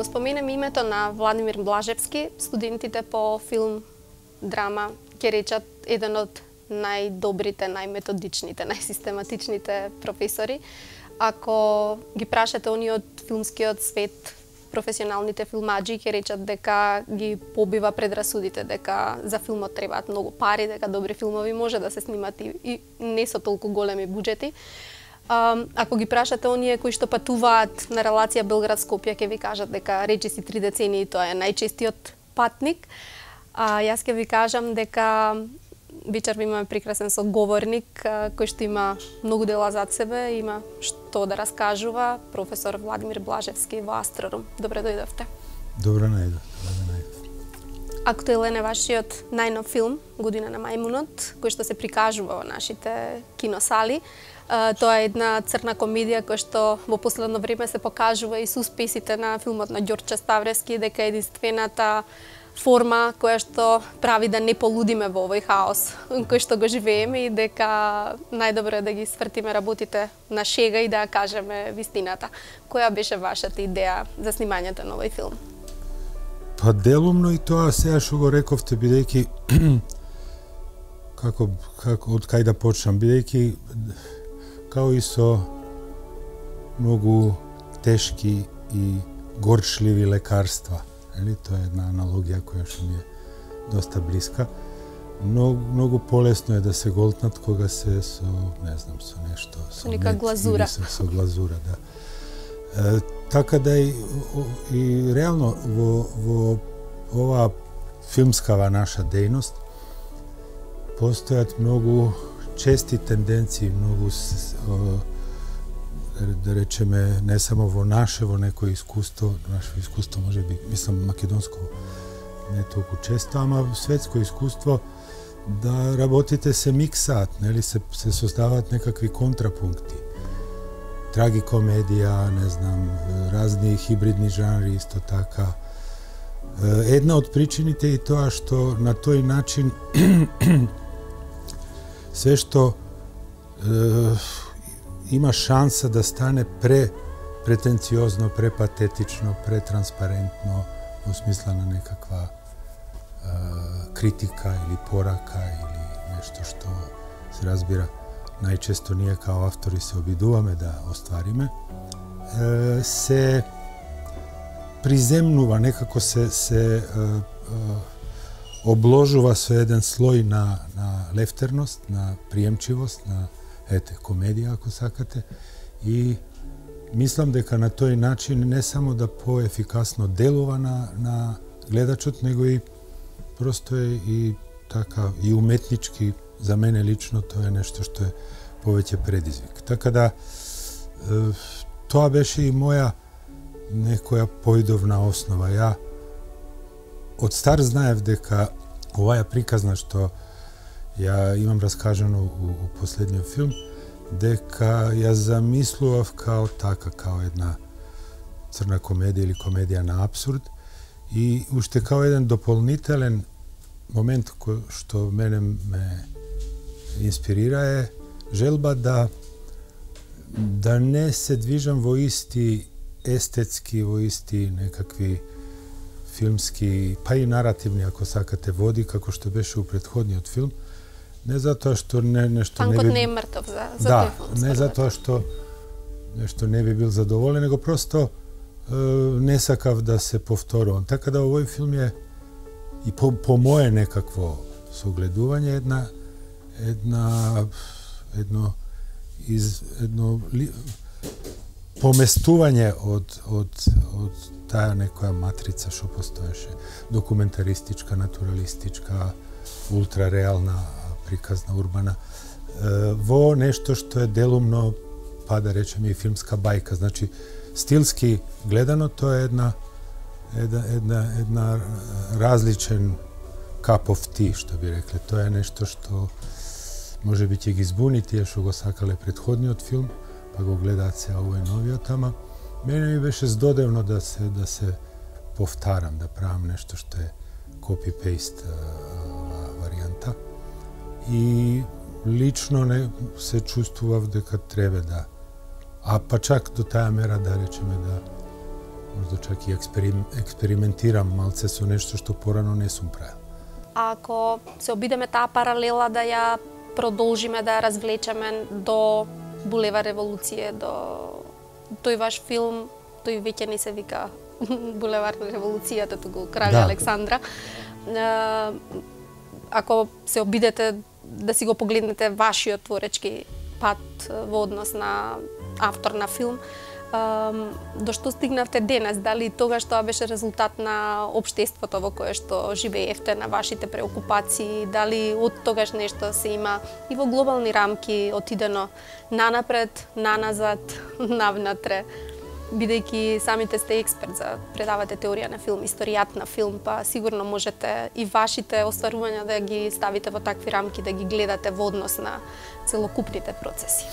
Го споменем името на Владимир Блажевски, студентите по филм, драма, ќе речат еден од најдобрите, најметодичните, најсистематичните професори. Ако ги прашате они од филмскиот свет, професионалните филмаджи ќе речат дека ги побива предрасудите, дека за филмот требаат многу пари, дека добри филмови може да се снимат и, и не со толку големи буџети. Ако ги прашате оние кои што патуваат на релација Белград-Скопје, ќе ви кажат дека речиси три децении тоа е најчестиот патник. А јас ќе ви кажам дека вечер имаме прекрасен соговорник кој што има многу дела зад себе, има што да раскажува професор Владимир Блажевски во Астрорум. Добре дојдовте. Добро најдов. Добро најдов. Актуелен е вашиот најнов филм Година на мајмунот, кој што се прикажува во нашите киносали. Тоа е една црна комедија која што во последно време се покажува и со успесите на филмот на Ѓорче Ставревски, дека е единствената форма која што прави да не полудиме во овој хаос кој што го живееме и дека најдобро е да ги свртиме работите на шега и да ја кажеме вистината. Која беше вашата идеја за снимањето на овој филм? Па делумно и тоа сега што го рековте бидејќи како како од кај да почнам бидејќи као и со многу тешки и горчливи лекарства Нели? Тоа е една аналогија која што ми е доста блиска. Многу, многу полесно е да се голтнат кога се со, не знам, со нешто, со нека глазура. Со, со глазура, да. Е, така да и, и реално во, во оваа филмскава наша дејност постојат многу чести тенденции, многу да речеме не само во наше, во некој искуство, наше искуство може би, мислам македонско не толку често, ама светско искуство да работите се миксаат, нели се се создаваат некакви контрапункти. Трагикомедија, не знам, разни хибридни жанри исто така. Една од причините е тоа што на тој начин се што има шанса да стане пре претенциозно, препатетично, претранспарентно во смисла на некаква е, критика или порака или нешто што се разбира. Најчесто ние као автори се обидуваме да оствариме, е, се приземнува, некако се, се е, е, обложува со еден слој на, на лефтерност, на приемчивост, на ете, комедија ако сакате, и мислам дека на тој начин не само да поефикасно делува на, на гледачот, него и просто е и така и уметнички за мене лично тоа е нешто што е повеќе предизвик. Така да тоа беше и моја некоја поидовна основа. Ја од стар знаев дека оваја приказна што ја имам раскажано у, у последниот филм, дека ја замислував као така, као една црна комедија или комедија на абсурд и уште као еден дополнителен момент кој што мене ме инспирира е желба да да не се движам во исти естетски, во исти некакви филмски, па и наративни, ако сакате, води, како што беше у предходниот филм, Не затоа што не нешто Панкот не би... не е мртов за, за да, тој не затоа што нешто не би бил задоволен, него просто е, не сакав да се повторувам. Така да овој филм е и по, по моје некакво согледување една една едно из едно ли, поместување од од од таа некоја матрица што постоеше документаристичка, натуралистичка, ултрареална приказна урбана во нешто што е делумно па да речеме и филмска бајка. Значи стилски гледано тоа е една една една една различен cup of tea, што би рекле. Тоа е нешто што може би ќе ги збуни тие што го сакале предходниот филм, па го гледаат се овој новиот, ама мене ми беше здодевно да се да се повтарам, да правам нешто што е копи-пейст варијанта и лично не се чувствував дека треба да а па чак до таа мера да речеме да можда чак и експерим, експериментирам малце со нешто што порано не сум правил. Ако се обидеме таа паралела да ја продолжиме да ја развлечеме до Булева револуција, до тој ваш филм, тој веќе не се вика Булевар на револуцијата, туку Крале да. Александра. Ако се обидете да си го погледнете вашиот творечки пат во однос на автор на филм, до што стигнавте денес? Дали тогаш тоа беше резултат на обштеството во кое што живеевте, на вашите преокупации? Дали од тогаш нешто се има и во глобални рамки отидено нанапред, наназад, навнатре? бидејќи самите сте експерт за предавате теорија на филм, историјат на филм, па сигурно можете и вашите остварувања да ги ставите во такви рамки, да ги гледате во однос на целокупните процеси.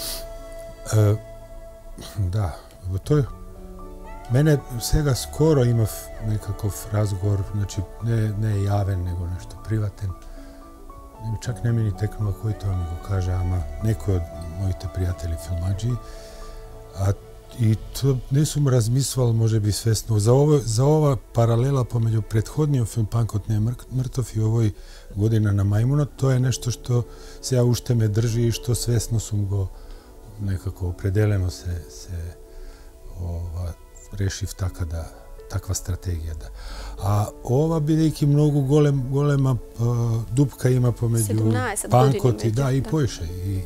Е, да, во тој Мене сега скоро имав некаков разговор, значи не, не е јавен, него нешто приватен. Чак не ми ни текнува кој тоа ми го каже, ама некој од моите пријатели филмаджи. А и то не сум размислувал може би свесно за ова за ова паралела помеѓу претходниот филм Панкот не е мртов и овој година на мајмунот, тоа е нешто што сега уште ме држи и што свесно сум го некако определено се се ова, решив така да таква стратегија да. А ова бидејќи многу голем голема дупка има помеѓу панкот и да и поише и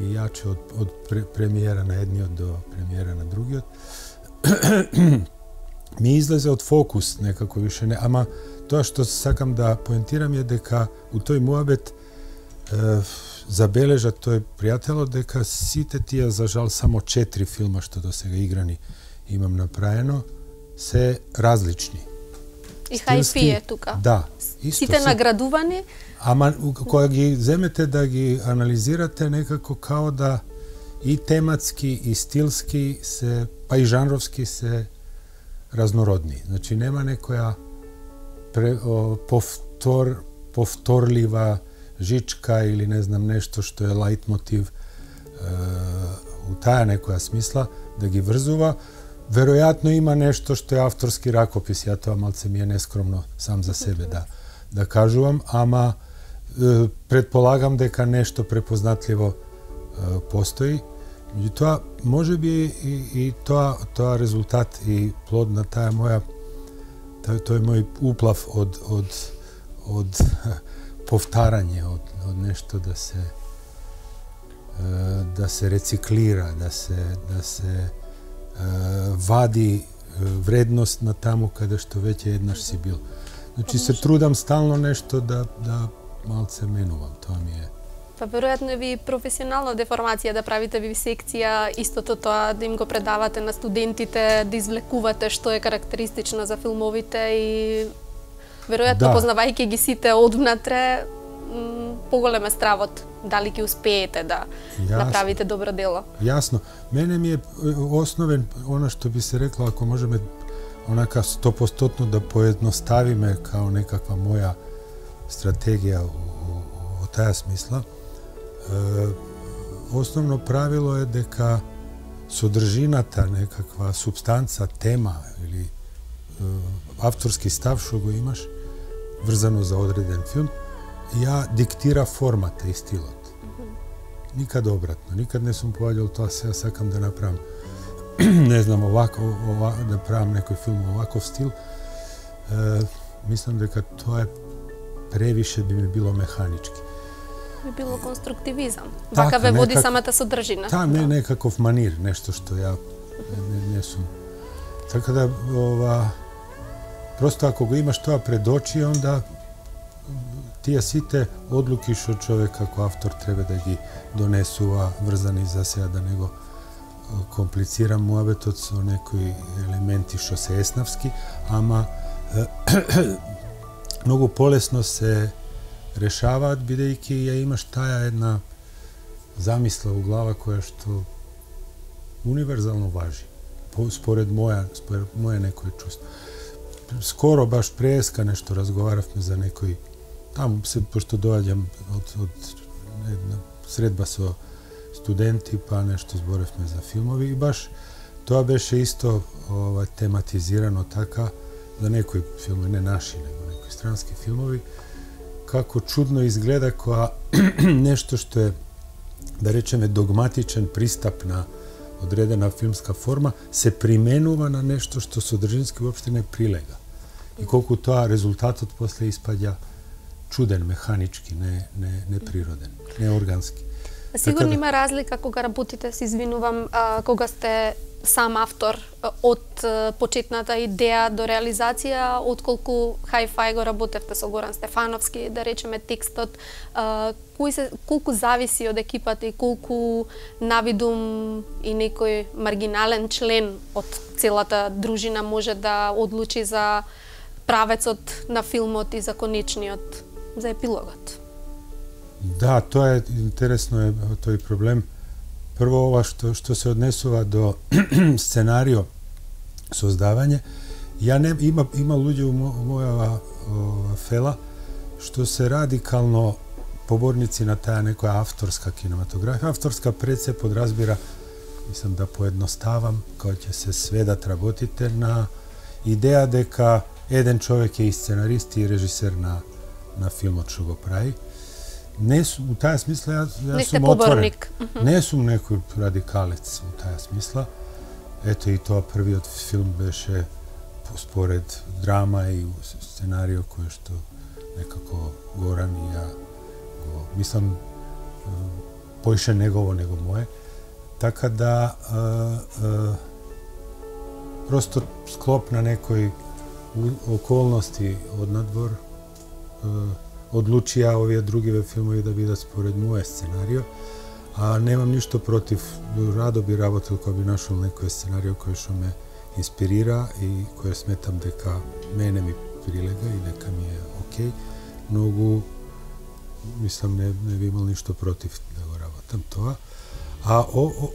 и јаче од од премиера на едниот до премиера на другиот. ми излезе од фокус некако више не, ама тоа што сакам да поентирам е дека у тој муабет забележа тој пријателот дека сите тие за жал само четири филма што до сега играни имам направено се различни. И Хајфи е тука. Да. Исто, сите се... наградувани. Ама кога ги земете да ги анализирате некако као да и тематски и стилски се па и жанровски се разнородни. Значи нема некоја пре, о, повтор повторлива жичка или не знам нешто што е лајт мотив у таа некоја смисла да ги врзува. Веројатно има нешто што е авторски ракопис, ја тоа малце ми е нескромно сам за себе да да кажувам, ама е, предполагам дека нешто препознатливо е, постои. Меѓутоа, може би и, и тоа тоа резултат и плод на таа моја тој, тој мој уплав од од од повтарање од, од нешто да се да се рециклира, да се да се вади вредност на таму каде што веќе еднаш си бил. Значи се трудам стално нешто да да малце менувам, тоа ми е. Па веројатно е ви професионална деформација да правите ви секција, истото тоа да им го предавате на студентите, да извлекувате што е карактеристично за филмовите и Веројатно, да. познавајќи ги сите одвнатре, поголем е стравот дали ќе успеете да Јасно. направите добро дело. Јасно. Мене ми е основен она што би се рекло ако можеме онака 100% да поедноставиме као некаква моја стратегија во таа смисла. Е, основно правило е дека содржината, некаква субстанца, тема или е, авторски став што го имаш, врзано за одреден филм, ја диктира формата и стилот. Никад обратно, никад не сум поваѓал тоа сега сакам да направам не знам овако, ова, да правам некој филм оваков стил. Е, мислам дека тоа е превише би ми било механички. Би било конструктивизам. Така, Вака ве води самата содржина. Та, не да. некаков манир, нешто што ја не, не, не сум. Така да, ова, Просто ако го имаш тоа пред очи, онда тие сите одлуки што човек како автор треба да ги донесува врзани за сега да него комплицира муабетот со некои елементи што се еснавски, ама многу полесно се решаваат бидејќи ја имаш таа една замисла у глава која што универзално важи според моја според моја некој чувство скоро баш преска нешто разговаравме за некој таму се пошто доаѓам од од една средба со студенти, па нешто зборевме за филмови и баш тоа беше исто ова, тематизирано така за некои филми, не наши, него некои странски филмови, како чудно изгледа кога нешто што е, да речеме, догматичен пристап на одредена филмска форма, се применува на нешто што содржински воопште не прилега. И колку тоа резултатот после испаѓа чуден, механички, не, не, не природен, не органски. Сигурно така да... има разлика кога работите, се извинувам, а, кога сте сам автор од почетната идеја до реализација, отколку хај-фај го работевте со Горан Стефановски, да речеме текстот, кој се, колку зависи од екипата и колку навидум и некој маргинален член од целата дружина може да одлучи за правецот на филмот и за конечниот, за епилогот. Да, тоа е интересно е тој проблем. Прво ова што што се однесува до сценарио создавање, ја не има има луѓе у моја фела што се радикално поборници на таа некоја авторска кинематографија. Авторска пред се подразбира мислам да поедноставам, кога ќе се сведат работите на идеја дека еден човек е и сценарист и режисер на на филмот што го прави не сум, у таа смисла јас, јас сум отворен. Не сум некој радикалец у таа смисла. Ето и тоа првиот филм беше според драма и сценарио кој што некако Горан и ја го мислам поише негово него мое. Така да а, а, просто склоп на некои околности од надвор одлучија овие другиве филмови да бидат според моје сценарио, а немам ништо против, радо би работил кога би нашол некој сценарио кој што ме инспирира и кој сметам дека мене ми прилега и дека ми е окей. Многу мислам не, не би имал ништо против да го работам тоа. А о, о,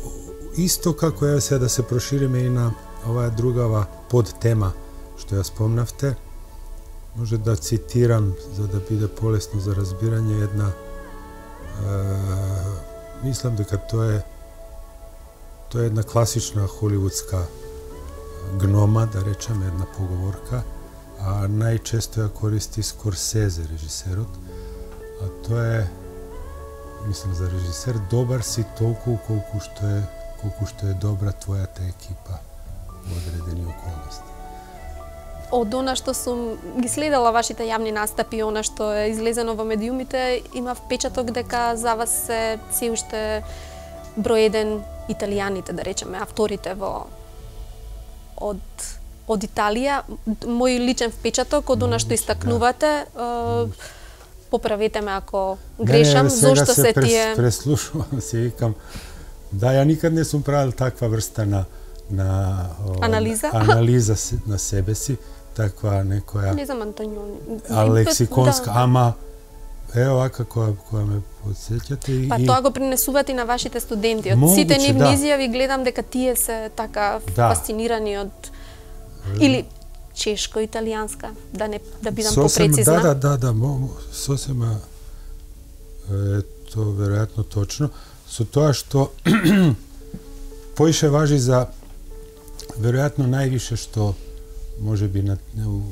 исто како е се да се прошириме и на оваа другава подтема што ја спомнавте, може да цитирам за да биде полесно за разбирање една е, мислам дека тоа е тоа е една класична холивудска гнома, да речеме, една поговорка, а најчесто ја користи Скорсезе, режисерот, а тоа е мислам за режисер, добар си толку колку што е колку што е добра твојата екипа во одредени околности од она што сум ги следела вашите јавни настапи, она што е излезено во медиумите, има впечаток дека за вас се се уште број еден италијаните, да речеме, авторите во од од Италија. Мој личен впечаток од она што истакнувате, да. поправете ме ако грешам, не, не, зошто се, се тие преслушувам, се викам да ја никад не сум правил таква врста на на анализа анализа на себе си таква некоја Не знам Антониони. А лексиконска, да. ама е овака која која ме подсеќате и Па тоа го принесувате на вашите студенти. Од Могуче, сите нивни да. изјави гледам дека тие се така да. фасцинирани од или чешко, италијанска, да не да бидам сосема, попрецизна. Да, да, да, да, могу, сосема е то веројатно точно, со тоа што поише важи за веројатно највише што може би на,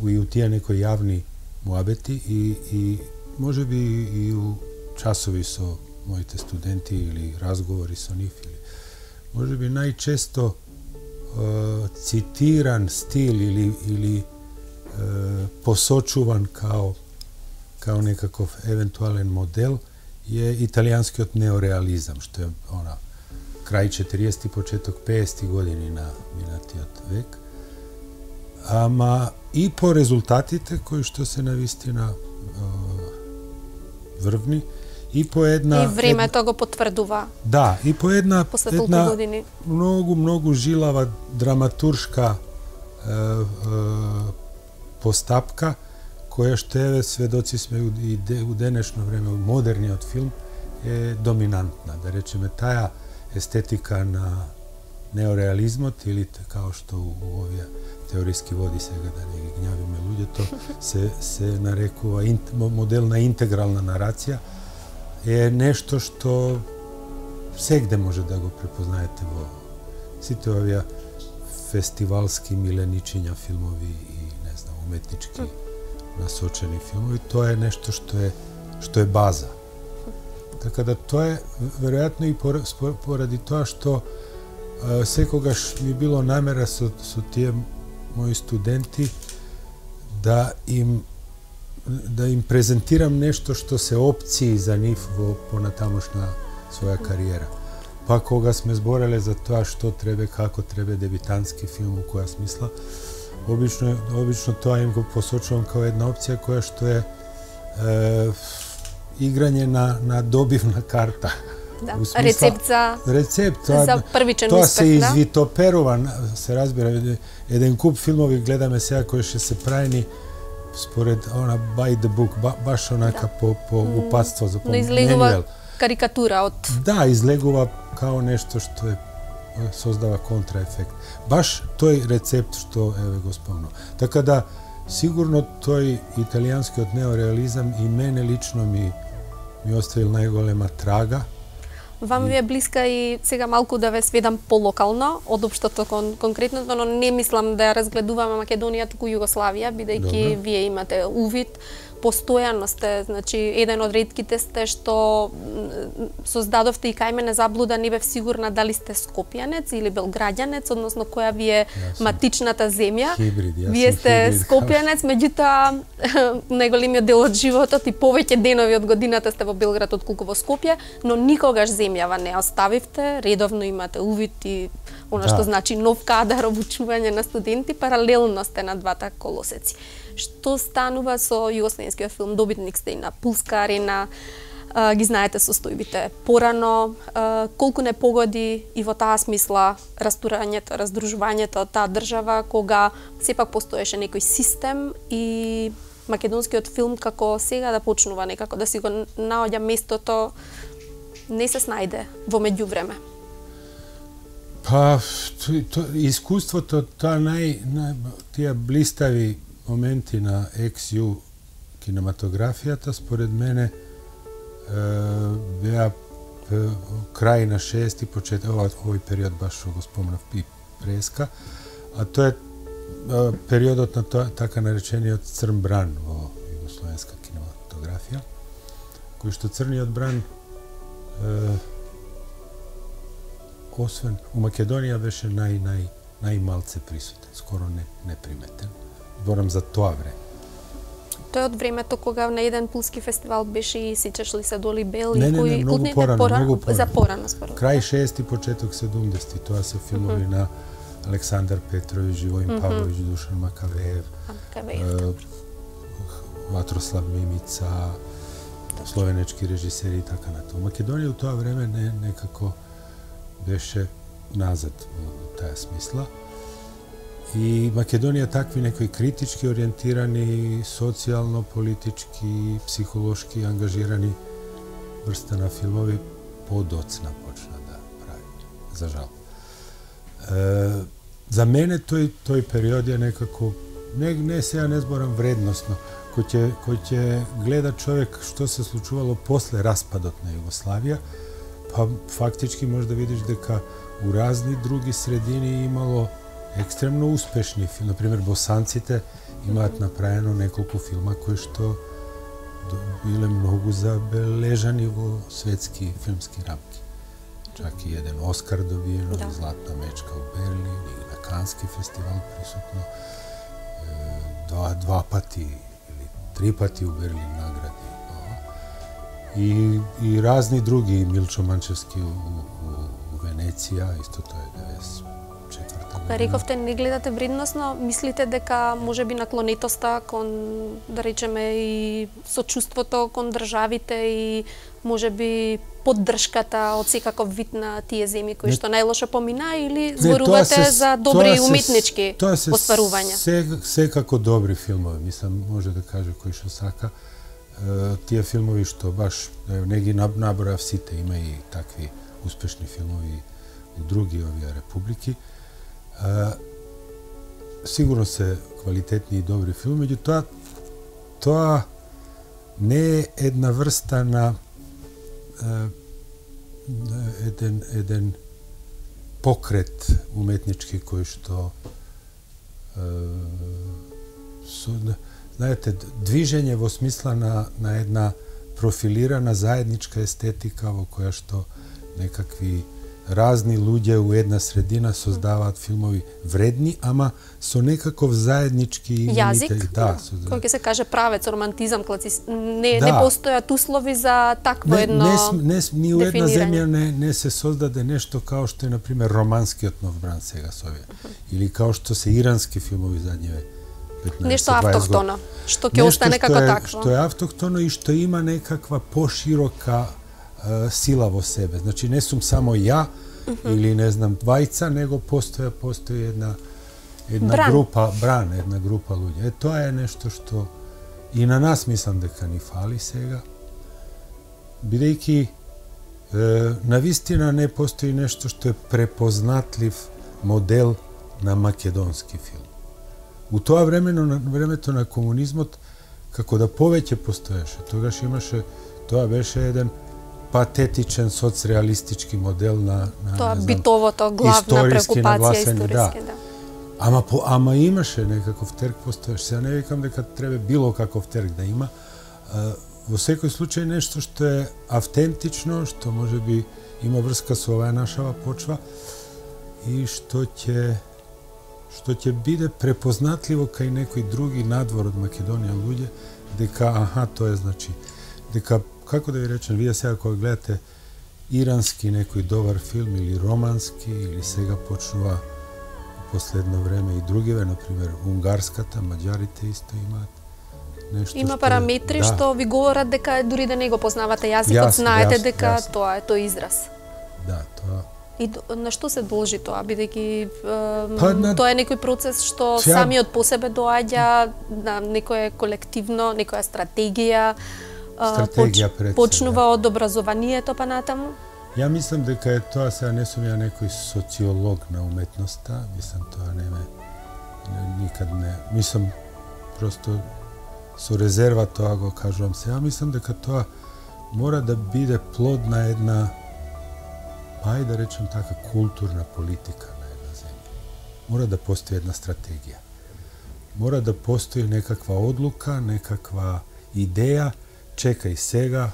и у тие некои јавни муабети и, и може би и у часови со моите студенти или разговори со нив или може би најчесто е, цитиран стил или или е, посочуван као као некаков евентуален модел е италијанскиот неореализам, што е она крај 40 почеток 50 години на минатиот век ама и по резултатите кои што се навистина врвни и по една И времето една, го потврдува. Да, и по една една години. многу многу жилава драматуршка е, е, постапка која што еве сведоци сме и де, у денешно време у модерниот филм е доминантна, да речеме таа естетика на неореализмот или како што у овие теориски води сега да не ги гњавиме луѓето, се, се нарекува модел на интегрална нарација, е нешто што сегде може да го препознаете во сите овие фестивалски миленичиња филмови и не знам уметнички насочени филмови, тоа е нешто што е што е база. Така да тоа е веројатно и поради тоа што секогаш ми било намера со, со тие мои студенти да им да им презентирам нешто што се опции за нив во понатамошна своја кариера. Па кога сме збореле за тоа што треба, како треба дебитански филм, во која смисла, обично, обично тоа им го посочувам како една опција која што е, е играње на, на добивна карта. Да. Смисла, рецепт за рецепт тоа, за првичен тоа успех, се да? извитоперува, се разбира, еден куп филмови гледаме сега кои ќе се правени според она by the book, ба, баш онака да. по по упатство за по Но излегува карикатура од Да, излегува као нешто што е создава контраефект. Баш тој рецепт што еве го спомнав. Така да сигурно тој италијанскиот неореализам и мене лично ми ми оставил најголема трага Вам ви е блиска и сега малку да ве сведам полокално од општото кон конкретното, но не мислам да ја разгледуваме Македонија туку Југославија, бидејќи вие имате увид постојано сте, значи еден од ретките сте што создадовте и кај мене заблуда, не бев сигурна дали сте скопјанец или белграѓанец, односно која ви е матичната земја. Хибрид, вие сте хибрид, скопјанец, меѓутоа најголемиот дел од животот и повеќе денови од годината сте во Белград отколку во Скопје, но никогаш земјава не оставивте, редовно имате увид и она да. што значи нов кадар, обучување на студенти, паралелно сте на двата колосеци што станува со југословенскиот филм Добитник сте и на Пулска арена, ги знаете состојбите порано, колку не погоди и во таа смисла растурањето, раздружувањето од таа држава кога сепак постоеше некој систем и македонскиот филм како сега да почнува некако да си го наоѓа местото не се снајде во меѓувреме. Па, то, то, искуството, тоа нај, нај, тие блистави моменти на XU кинематографијата, според мене, беа крај на 60 почеток, овој период баш што го спомнав и преска, а тоа е периодот на тоа, така наречениот црн бран во југословенска кинематографија, кој што црниот бран е, освен у Македонија беше нај нај најмалце присутен, скоро не неприметен. зборам за тоа време. Тој од времето кога на еден пулски фестивал беше и сичаш ли се доли бел не, и не, кои не, многу порано, порано, многу порано. за порано според. Крај 60 почеток 70 тоа се филмови mm -hmm. на Александар Петровиќ, Живоин mm -hmm. Павловиќ, Душан Макавеев, Макавеев. Ватрослав Мимица, словенечки режисери и така натаму. Македонија у тоа време не, некако беше назад во таа смисла. И Македонија такви некои критички ориентирани, социјално, политички, психолошки ангажирани врста на филмови подоцна почна да прави, за жал. Е, за мене тој тој период е некако не не сега не зборам вредносно, кој ќе кој ќе гледа човек што се случувало после распадот на Југославија, па фактички може да видиш дека у разни други средини имало екстремно успешни филми. Например, босанците имаат направено неколку филма кои што биле многу забележани во светски филмски рамки. Чак и еден Оскар добиено, да. Златна мечка во Берлин и на Кански фестивал присутно два, два пати или три пати у Берлин награди. И, и разни други, Милчо Манчевски у, у, у Венеција, исто тоа е 90 Кога рековте не гледате вредносно, мислите дека може би наклонетоста кон, да речеме, и сочувството кон државите и може би поддршката од секаков вид на тие земји кои што најлошо помина или зборувате за добри и уметнички тоа се остварувања? Се, секако добри филмови, мислам, може да каже кој што сака. Тие филмови што баш не ги набројав сите, има и такви успешни филмови у други овие републики А, сигурно се квалитетни и добри филми, меѓутоа тоа не е една врста на а, еден еден покрет уметнички кој што со, знаете, движење во смисла на, на една профилирана заедничка естетика во која што некакви разни луѓе у една средина создаваат филмови вредни, ама со некаков заеднички јазик, да, со... кој ќе се каже правец, романтизам, класис... не да. не постојат услови за такво не, едно не, не, ни у една земја не, не се создаде нешто као што е на пример романскиот нов бран сега со овие. Uh -huh. Или као што се ирански филмови задниве 15 Нешто автохтоно, што ќе остане како такво. Што е автохтоно и што има некаква поширока сила во себе. Значи не сум само ја или не знам двајца, него постоја постои една една бран. група бран, една група луѓе. Е тоа е нешто што и на нас мислам дека ни фали сега. Бидејќи на вистина не постои нешто што е препознатлив модел на македонски филм. У тоа време, на времето на комунизмот, како да повеќе постоеше, тогаш имаше, тоа беше еден патетичен соцреалистички модел на, на тоа знам, битовото главна прекупација историски, да. да. Ама по, ама имаше некаков терк постоеш. Сега не викам дека треба било каков терк да има. А, во секој случај нешто што е автентично, што може би има врска со оваа нашава почва и што ќе што ќе биде препознатливо кај некои други надвор од Македонија луѓе дека аха тоа е значи дека како да ви речем, вие сега кога гледате ирански некој добар филм или романски или сега почнува последно време и другиве, на пример унгарската, маѓарите исто имаат нешто Има параметри што, да. што ви говорат дека дури да не го познавате јазикот, јас, знаете јас, дека јас. тоа е тој израз. Да, тоа И на што се должи тоа, бидејќи па, на... тоа е некој процес што Ся... самиот по себе доаѓа на некое колективно, некоја стратегија, стратегија поч, почнува од образованието па натаму? Ја мислам дека е тоа сега не сум ја некој социолог на уметноста, мислам тоа не ме никад не. Мислам просто со резерва тоа го кажувам се. Ја мислам дека тоа мора да биде плод на една па да речем така културна политика на една земја. Мора да постои една стратегија. Мора да постои некаква одлука, некаква идеја чекај сега,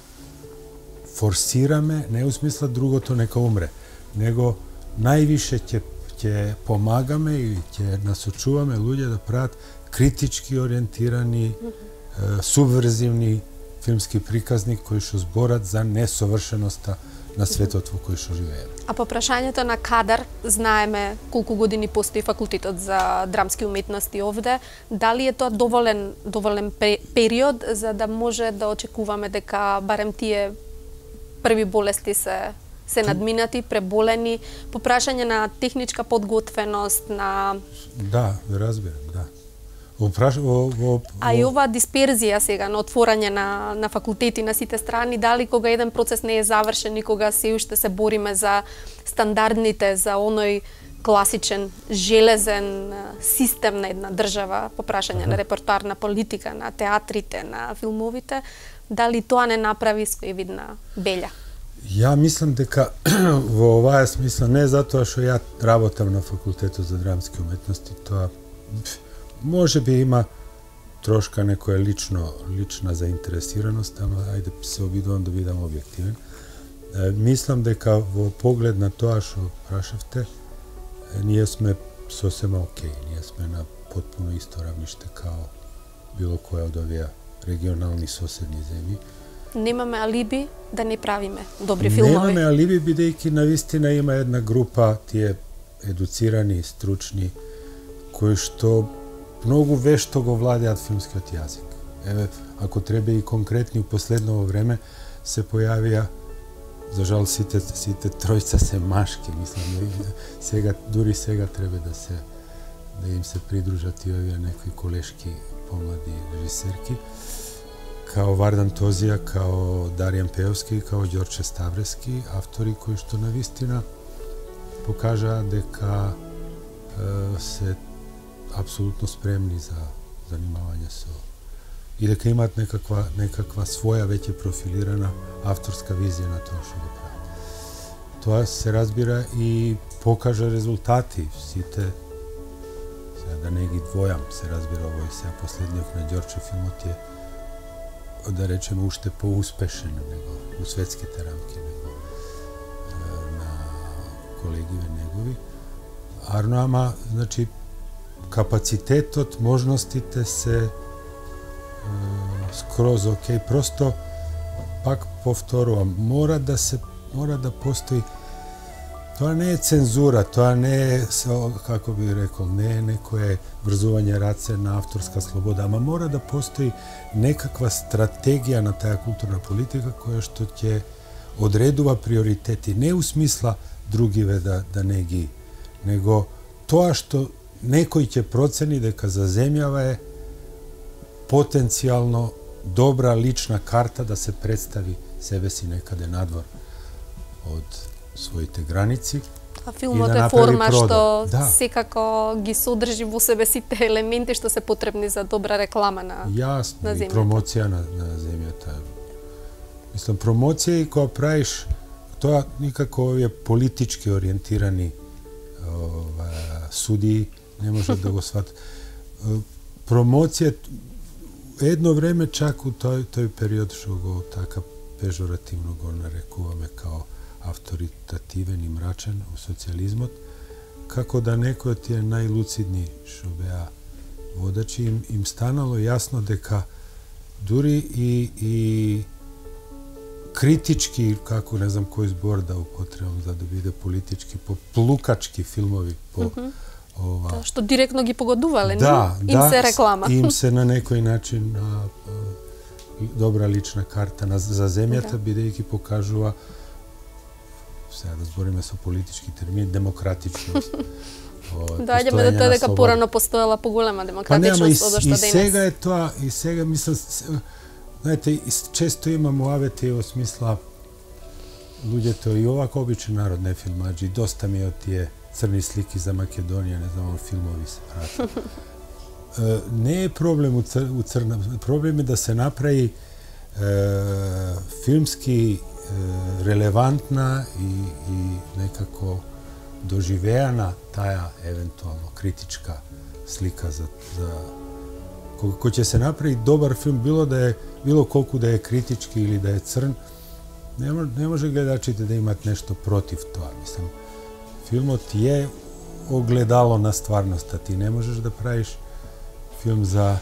форсираме, не у смисла другото нека умре, него највише ќе ќе помагаме и ќе насочуваме луѓе да прават критички ориентирани, субверзивни филмски приказни кои што зборат за несовршеноста на светот во кој што живееме. А по прашањето на кадар, знаеме колку години постои факултетот за драмски уметности овде, дали е тоа доволен доволен период за да може да очекуваме дека барем тие први болести се се надминати, преболени, по прашање на техничка подготвеност, на Да, разбирам, да. Во, во, во, А и оваа дисперзија сега на отворање на, на факултети на сите страни, дали кога еден процес не е завршен и кога се уште се бориме за стандардните, за оној класичен, железен систем на една држава по прашање на репортарна политика, на театрите, на филмовите, дали тоа не направи видна белја? Ја мислам дека во оваа смисла не затоа што ја работам на факултетот за драмски уметности, тоа Може би има трошка некоја лично лична заинтересираност, ама ајде се обидувам да бидам објективен. Е, мислам дека во поглед на тоа што прашавте, е, ние сме сосема окей, ние сме на потпуно исто равниште као било која од овие регионални соседни земји. Немаме алиби да не правиме добри филмови. Немаме алиби бидејќи на вистина има една група тие едуцирани, стручни кои што многу вешто го владеат филмскиот јазик. Еве, ако треба и конкретни у последново време се појавија за жал сите сите тројца се машки, мислам, сега дури сега треба да се да им се придружат и овие некои колешки помлади режисерки као Вардан Тозија, као Даријан Пеовски, као Ѓорче Ставрески, автори кои што на вистина покажаа дека е, се апсолутно спремни за занимавање со и дека имаат некаква некаква своја веќе профилирана авторска визија на тоа што го прават. тоа се разбира и покажа резултати. Сите, сега да не ги двојам, се разбира овој сега последниот на Ѓорче филмот е да речеме уште поуспешен него у светските рамки него на колегиве негови. Арно, ама, значи, капацитетот, можностите се е, скроз окей. Просто, пак повторувам, мора да се мора да постои Тоа не е цензура, тоа не е, како би рекол, не е некое врзување раце на авторска слобода, ама мора да постои некаква стратегија на таа културна политика која што ќе одредува приоритети, не у смисла другиве да, да не ги, него тоа што некој ќе процени дека за земјава е потенцијално добра лична карта да се представи себе си некаде надвор од своите граници. А филмот да е форма прода. што да. секако ги содржи во себе сите елементи што се потребни за добра реклама на Јасно, на земјата. и промоција на, на земјата. Мислам, промоција и која правиш, тоа никако овие политички ориентирани ова, суди не може да го сват. Промоција едно време чак у тој тој период што го така пежоративно го нарекуваме као авторитативен и мрачен у социјализмот, како да некои од тие најлуцидни што беа водачи им, им станало јасно дека дури и, и критички, како не знам кој збор да употребам за да биде политички, по плукачки филмови, по mm -hmm ова... Да, што директно ги погодувале, да, им да, се реклама. Им се на некој начин а, добра лична карта на, за земјата, да. бидејќи покажува сега да збориме со политички термини, демократичност. Доаѓаме до тоа дека порано постоела поголема демократичност од што денес. И сега е тоа, и сега мислам, знаете, често имам уавете во смисла луѓето и овако обичен народ не филмаџи, доста ми од тие црни слики за Македонија, не знам, филмови се прават. не е проблем у, цр, у црна, проблем е да се направи е, филмски релевантна и, и некако доживеана таја евентуално критичка слика за, за кој ќе се направи добар филм, било да е било колку да е критички или да е црн, не може, не може гледачите да имат нешто против тоа. Мислам, filmu ti je ogledalo na stvarnost, a ti ne možeš da praviš film za,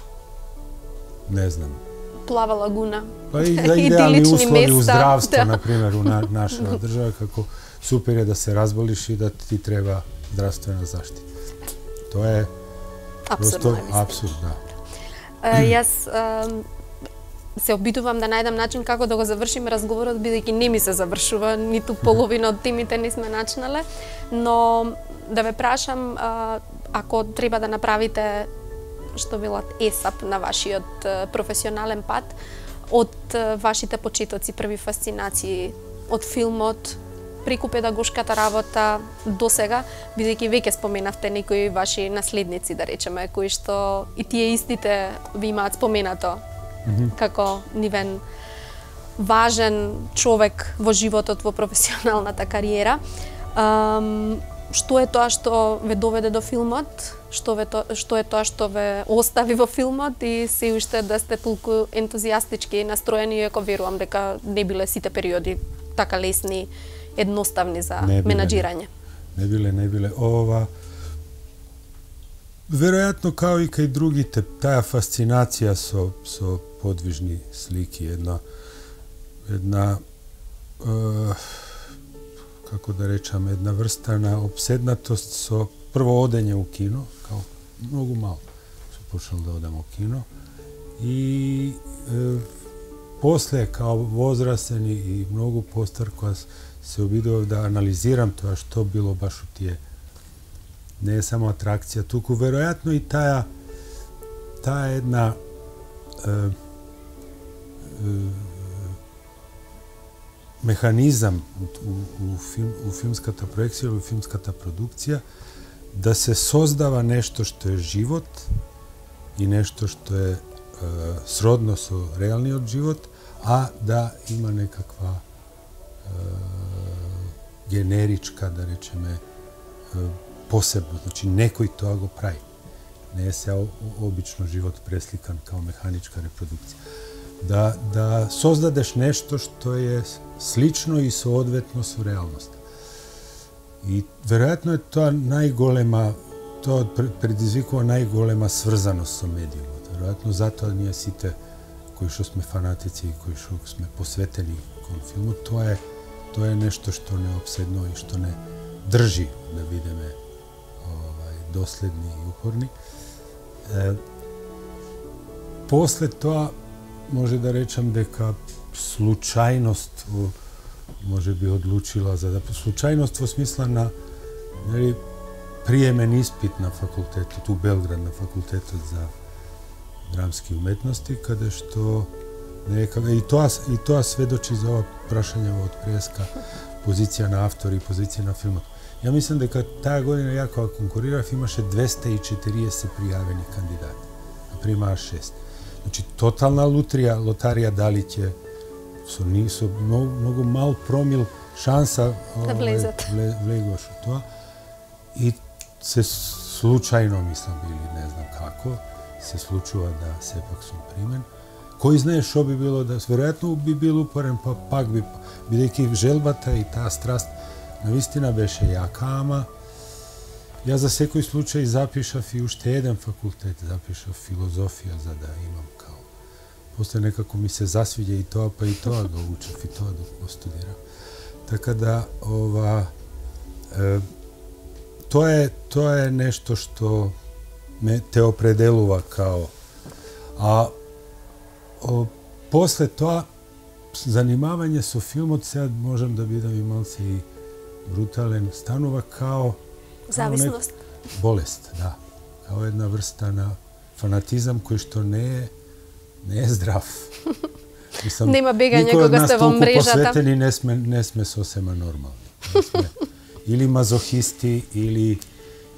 ne znam, Plava laguna. Pa i za idealni uslovi mjesta. u zdravstvu, na primjer, u na, našoj državi, kako super je da se razboliš i da ti treba zdravstvena zaštita. To je... Apsurdno, ja mislim. Apsurdno, da. Uh, yes, um, се обидувам да најдам начин како да го завршим разговорот, бидејќи не ми се завршува, ниту половина од темите не сме начнале, но да ве прашам, ако треба да направите што билат есап на вашиот професионален пат од вашите почетоци, први фасцинации од филмот, преку педагошката работа до сега, бидејќи веќе споменавте некои ваши наследници, да речеме, кои што и тие истите ви имаат споменато mm -hmm. како нивен важен човек во животот во професионалната кариера. Um, што е тоа што ве доведе до филмот? што, ве, што е тоа што ве остави во филмот и се уште да сте толку ентузијастички настроени, иако верувам дека не биле сите периоди така лесни, едноставни за не биле, менаџирање. Не биле, не биле. Ова, веројатно као и кај другите, таа фасцинација со, со подвижни слики, една, една е, како да речам, една врста на обседнатост со прво одење у кино, као многу мал се почнал да одам у кино и е, после као возрастен и многу постар кога се обидував да анализирам тоа што било баш у тие не е само атракција, туку веројатно и таа таа една е, механизам у, у, у, филм, у филмската проекција, у филмската продукција, да се создава нешто што е живот и нешто што е, е сродно со реалниот живот, а да има некаква е, генеричка, да речеме, посебно, значи некој тоа го прави. Не е се обично живот пресликан као механичка репродукција. Да, да создадеш нешто што е слично и соодветно со реалноста. И веројатно е тоа најголема, тоа предизвикува најголема сврзаност со медиумот. Веројатно затоа ние сите кои што сме фанатици и кои што сме посветени кон филмот, тоа е тоа е нешто што не обседно и што не држи да бидеме овај доследни и упорни. Е, после тоа може да речам дека случајност во може би одлучила за да случајност во смисла на нели приемен испит на факултетот у Белград на факултетот за драмски уметности каде што нека и тоа и тоа сведочи за ова прашање од преска позиција на автор и позиција на филмот. Ја мислам дека таа година ја кога конкурирав имаше 240 пријавени кандидати, а примаа 6. Значи тотална лутрија, лотарија дали ќе со ни со многу, многу мал промил шанса да влезат. Вле, влегош тоа. И се случајно мислам или не знам како се случува да сепак сум примен. Кој знае што би било да веројатно би бил упорен, па пак би бидејќи желбата и таа страст на вистина беше јака, ама ја за секој случај запишав и уште еден факултет, запишав филозофија за да имам као после некако ми се засвиѓа и тоа, па и тоа го учев, и тоа да го студирам. Така да, ова, е, тоа е, тоа е нешто што ме те определува као. А о, после тоа, занимавање со филмот, сега можам да бидам и малце и брутален, станува као... Зависност. болест, да. Као една врста на фанатизам кој што не е не е здрав. Мислам, Нема бегање кога сте во мрежата. посветени не сме, не сме сосема нормални. Не сме. или мазохисти, или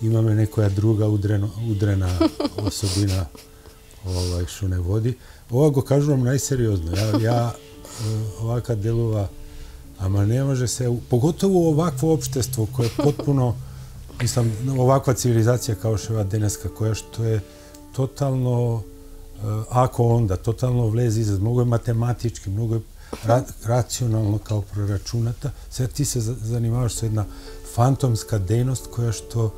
имаме некоја друга удрено, удрена особина овај што не води. Ова го кажувам најсериозно. Ја, ја овака делува ама не може се поготово овакво општество кое е потпуно мислам оваква цивилизација како што е денеска која што е тотално ако онда, тотално влезе изад, многу е математички, многу е ра, рационално као прорачуната, се ти се занимаваш со една фантомска дејност која што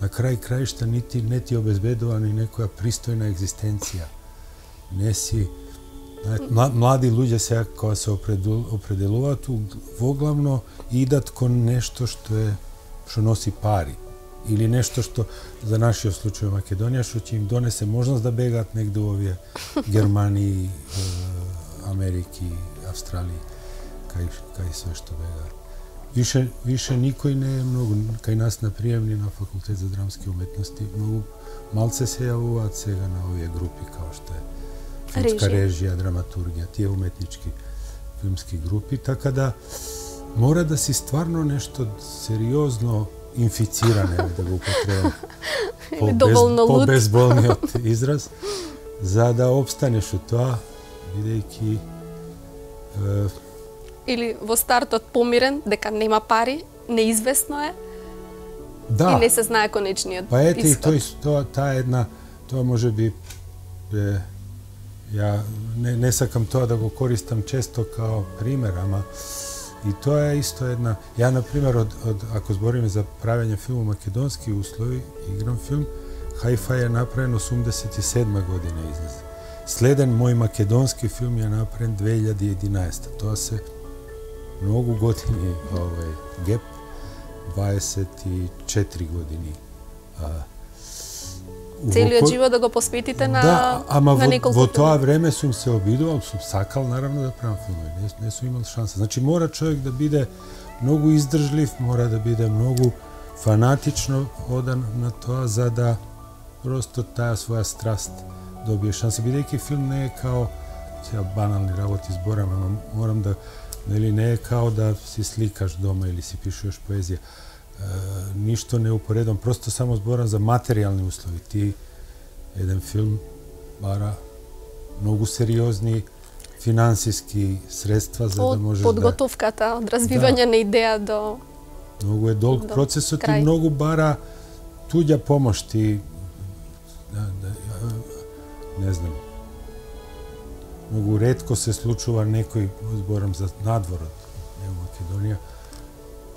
на крај краишта нити не ти обезбедува ни некоја пристојна екзистенција. Не си млади луѓе сега кога се определуваат воглавно идат кон нешто што е што носи пари или нешто што за нашиот случај Македонија што ќе им донесе можност да бегаат негде овие Германии, Америки, Австралии, кај кај све што бегаат. Више више никој не е многу кај нас на приемни на факултет за драмски уметности, многу малце се јавуваат сега на овие групи као што е филмска режија, драматургија, тие уметнички филмски групи, така да мора да си стварно нешто сериозно инфициран, еве да го употребам по, без, по безболниот израз, за да обстанеш од тоа, бидејќи е, или во стартот помирен дека нема пари, неизвестно е. Да. И не се знае конечниот Па ете и тој тоа таа една тоа може би е, ја не, не сакам тоа да го користам често као пример, ама И тоа е исто една... Ја, на пример, од, од, ако збориме за правење филм македонски услови, играм филм, Хајфа е направен 87 година излез. Следен мој македонски филм е направен 2011. Тоа се многу години овој геп, 24 години. А, целиот во... живот да го посветите на да, ама на во, во тоа време сум се обидувал, сум сакал наравно да правам филмови, не, не сум имал шанса. Значи мора човек да биде многу издржлив, мора да биде многу фанатично одан на тоа за да просто таа своја страст добие шанса. Бидејќи филм не е као сега банални работи зборам, ама морам да нели не е као да си сликаш дома или си пишуваш поезија ништо не упоредам, просто само зборам за материјални услови. Ти еден филм бара многу сериозни финансиски средства за од да можеш подготовката, да... од развивање да. на идеја до Многу е долг До процесот крај. и многу бара туѓа помош ти да, да, не знам многу ретко се случува некој зборам за надворот не Македонија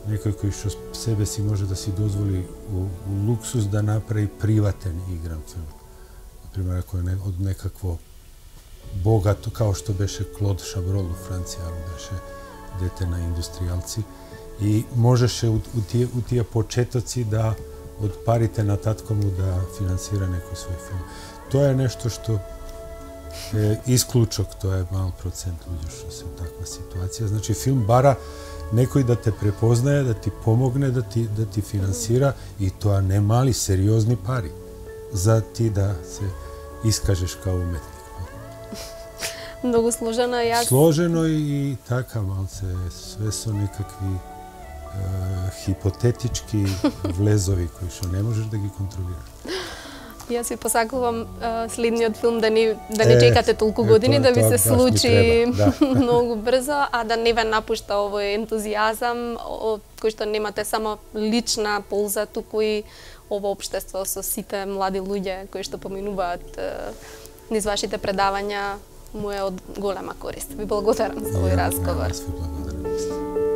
некој кој што себе си може да си дозволи у, у луксус да направи приватен игран филм. Например, ако е не, од некакво богато, као што беше Клод Шаброл у Франција, он беше дете на индустријалци и можеше у, у, тие, у тие почетоци да од парите на татко му да финансира некој свој филм. Тоа е нешто што е исклучок, тоа е мал процент луѓе што се у таква ситуација. Значи филм бара некој да те препознае, да ти помогне, да ти да ти финансира и тоа не мали сериозни пари за ти да се искажеш као уметник. Многу сложено јас. Сложено и, и така малце све со некакви е, хипотетички влезови кои што не можеш да ги контролираш. Јас ви посакувам а, следниот филм да не да не Е, чекате толку е, години тоа- да ви тоа се ми случи да. многу брзо, а да не ве напушта овој ентузијазам од кој што немате само лична полза, туку и ово општество со сите млади луѓе кои што поминуваат е, низ вашите предавања му е од голема корист. Ви благодарам за овој разговор. Јас ви благодарам.